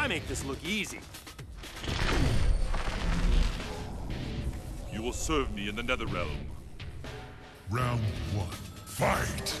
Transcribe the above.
I make this look easy. You will serve me in the Netherrealm. Round one. Fight!